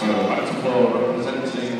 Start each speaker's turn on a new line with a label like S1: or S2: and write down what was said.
S1: So back for representing